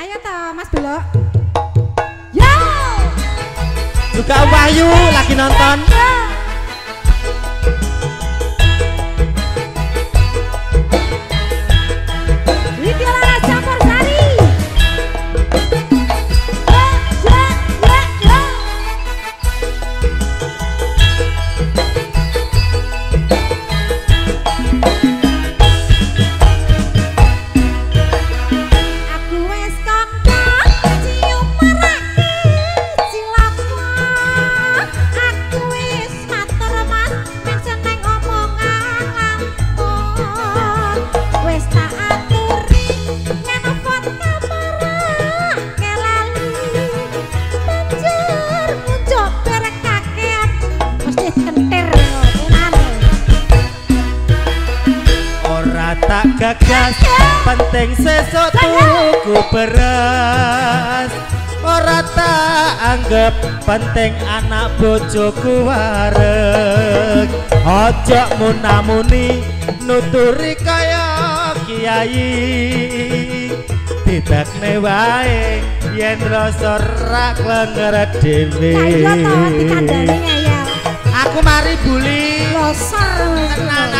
Ayo toh Mas Belok. Yo! Juga Wahyu lagi nonton. penting sesuatu beras ora tak anggap penting anak bojoku wareg ojo munamuni nuturi kaya kiai tidak wae yen rasa ra klenger ya aku mari buli loser tenang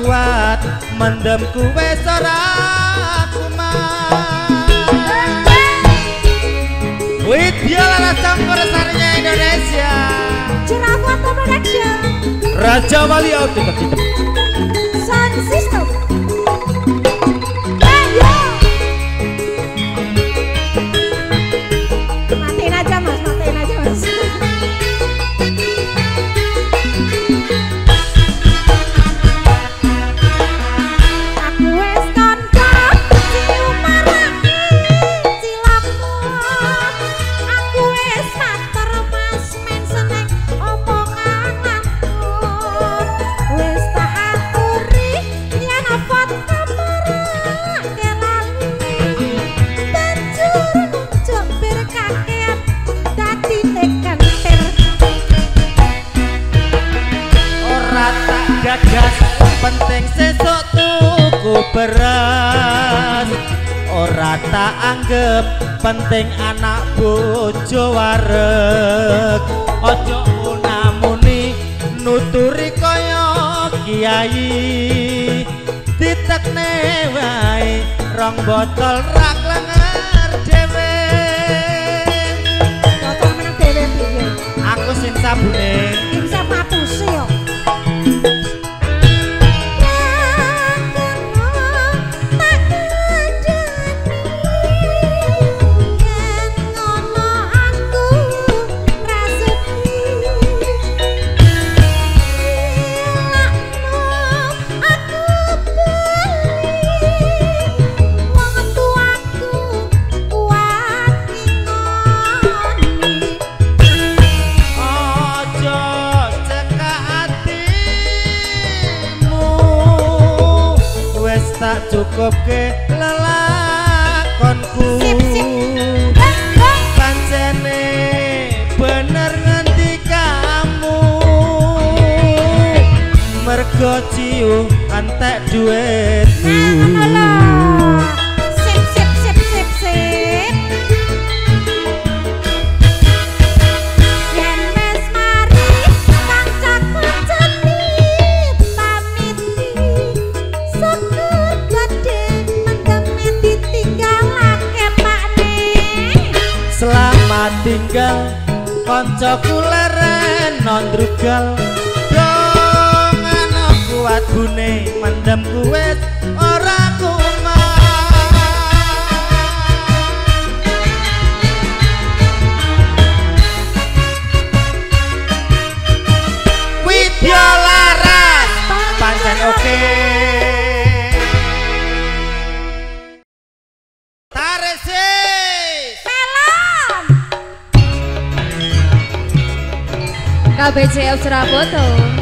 kuat mendem kuwe sorak kumat Widya Laras Campur Sarinya Indonesia Jerawat Production Raja Wali Sun System. gagas penting sesok tuku beras ora tak anggap penting anak bojo warek ojo unamuni nuturi kaya kiai ditekne wae rong botol rak langer dhewe botol meneng dhewe aku sing sabune sing sapatuse yo antek duitku selamat tinggal konco kuleren non drugal lagune mendem kuwet ora kumang Widya laras pancen oke BCL Surabaya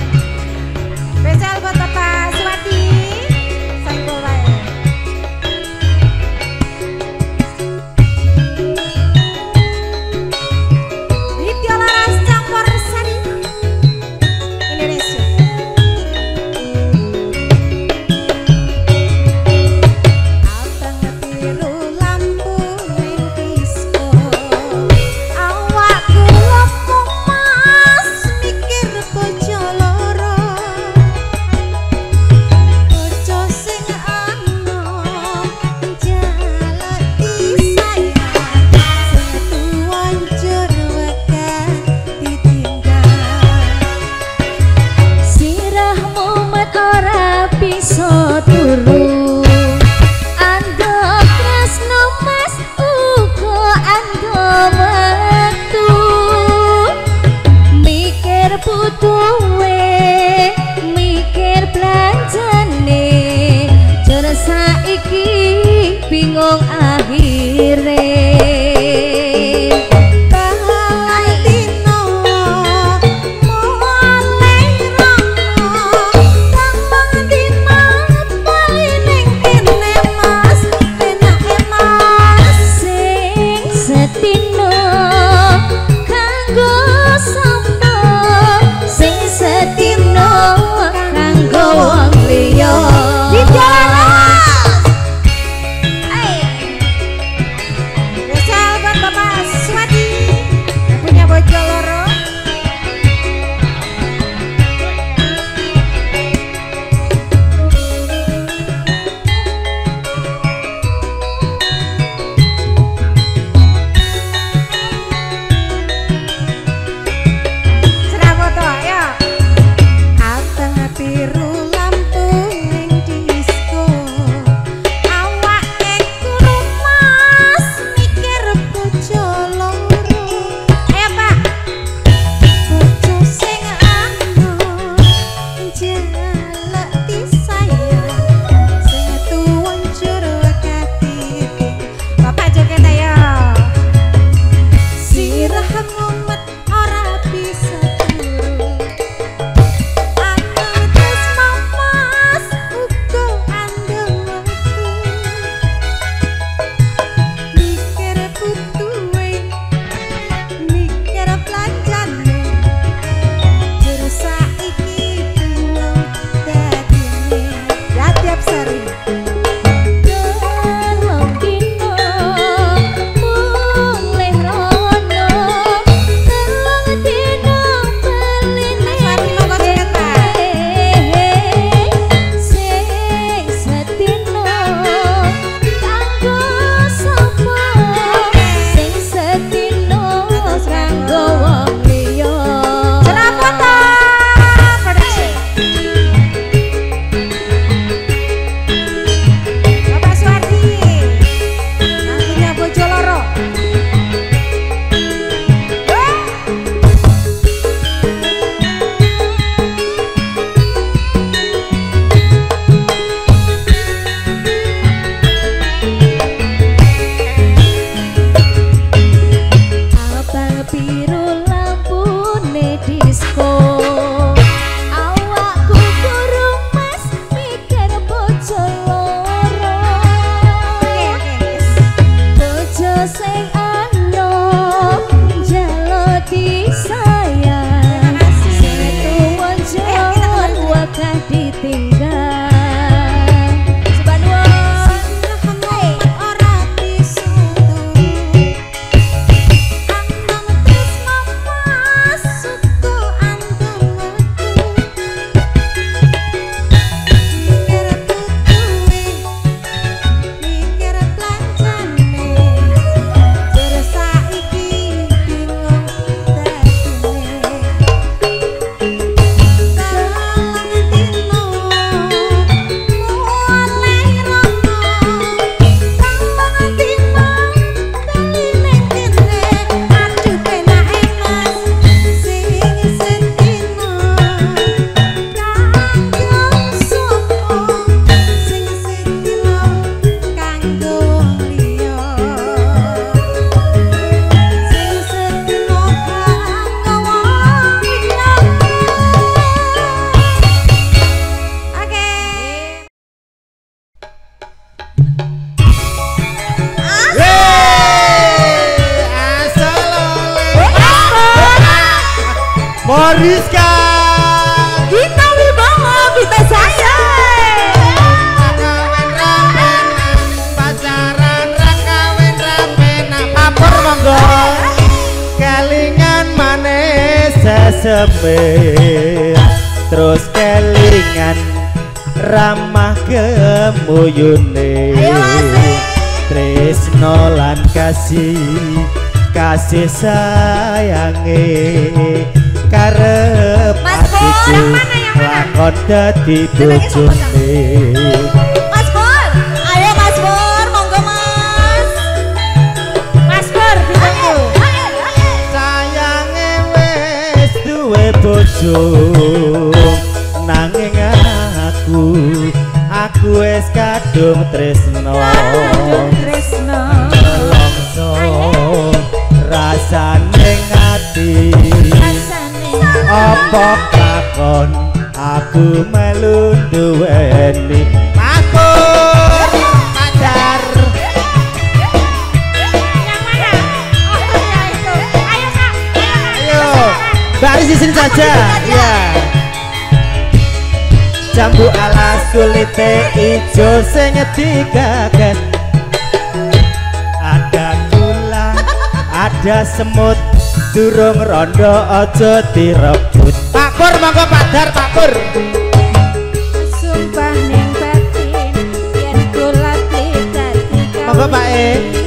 kaditing sesepeh terus kelingan ramah kemuyune tresno lan kasih kasih sayange karep Mas Bo, mana yang Lakon dati bojone bojo nanging aku aku wis kadung tresno kadung tresno langso rasane ati apa kakon aku melu duweni ikutin saja ya jambu alas kulite ijo sing kaget. ada gula ada semut durung rondo ojo direbut pakur monggo padar pakur sumpah ning batin gula tidak titati monggo Pak E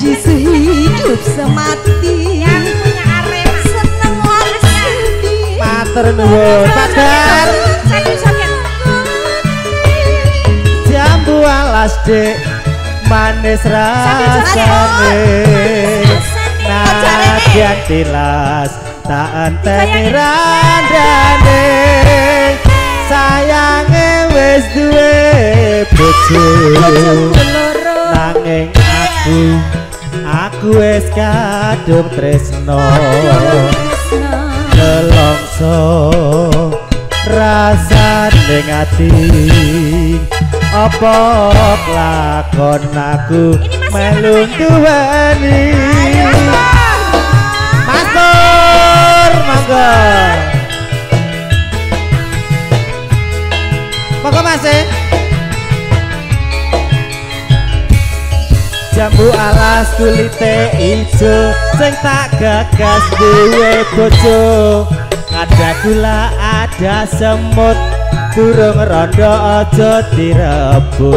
janji sehidup semati yang punya arema seneng lan sedih matur nuwun sadar jambu alas dek manis rasane nadyan tilas tak enteni randane sayange wis duwe bojo nanging aku aku wis kadung tresno nelongso rasane ngati apa lakon aku melu duweni Matur monggo Monggo masih. Eh. jambu alas kulite ijo sing tak gagas duwe bojo ada gula ada semut burung rondo aja direbut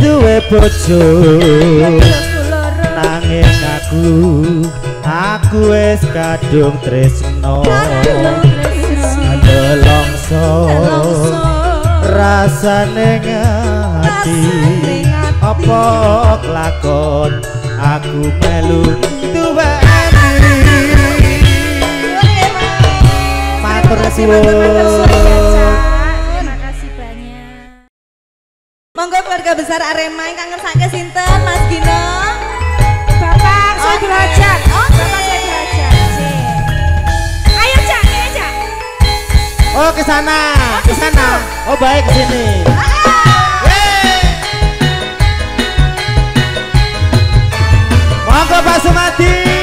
duwe bojo nanging aku aku wis kadung tresno adolongso rasane ngati apa lakon aku melu duwe matur suwun Monggo keluarga besar Arema yang kangen sange sinten Mas Gino. Bapak okay. Sudrajat. Okay. Bapak Ayo Cak, ayo Cak. Oh ke sana, oh, ke sana. Oh baik ke sini. Ah. Monggo Pak Sumati.